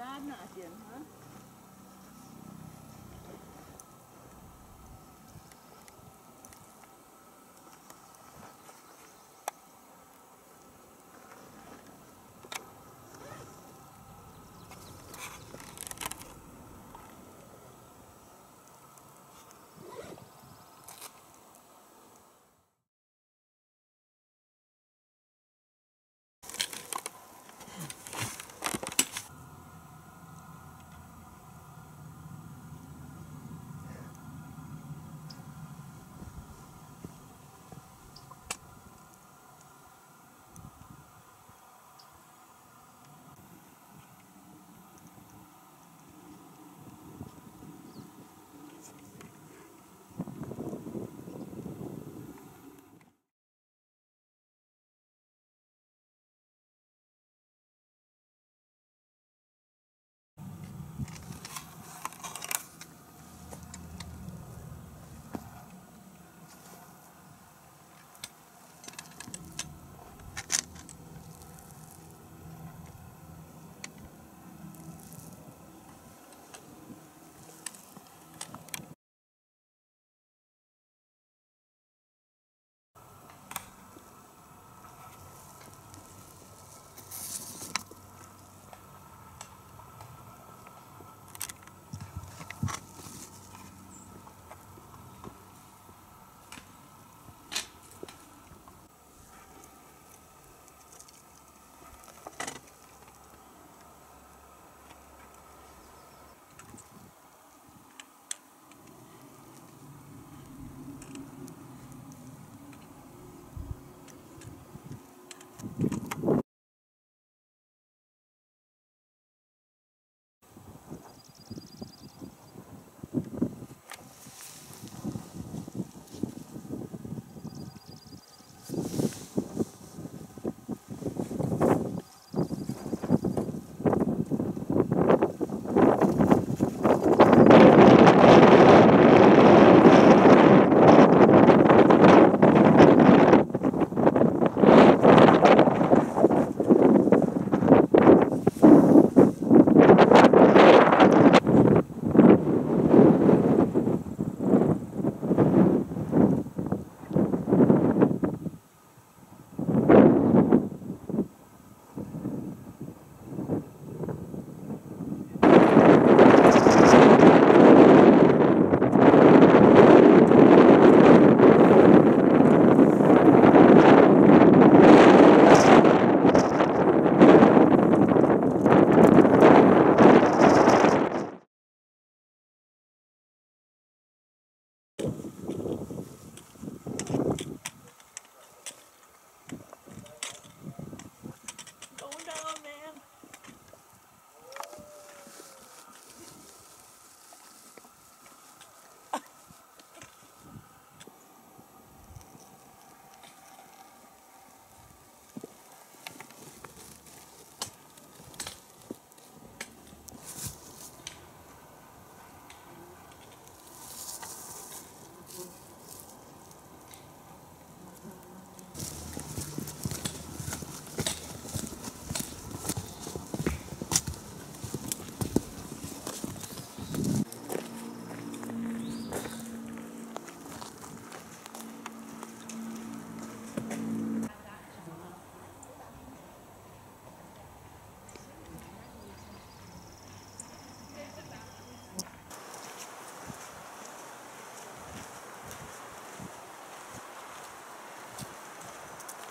ร้านน่ะเสียงฮะ